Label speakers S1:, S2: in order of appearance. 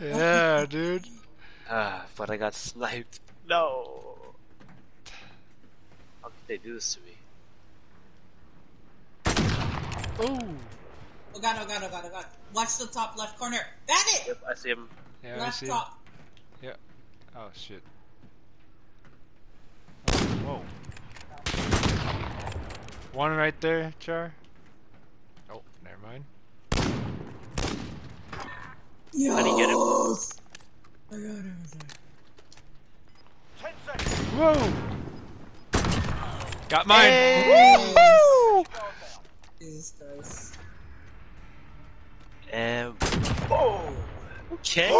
S1: Yeah, dude.
S2: Ah, but I got sniped. No. How could they do this to me?
S1: Ooh.
S3: Oh god, oh god, oh god, oh god. Watch the top left corner. That it!
S2: Yep, I see him.
S1: Yeah, I see.
S3: top.
S1: Yeah. Oh shit. Oh, whoa. One right there, Char. Oh, never mind.
S3: Yes!
S2: How do you get him?
S3: I got him.
S4: Ten seconds.
S1: Whoa! Got mine.
S2: Hey!
S1: Woo!
S3: Jesus Christ.
S2: And oh, okay.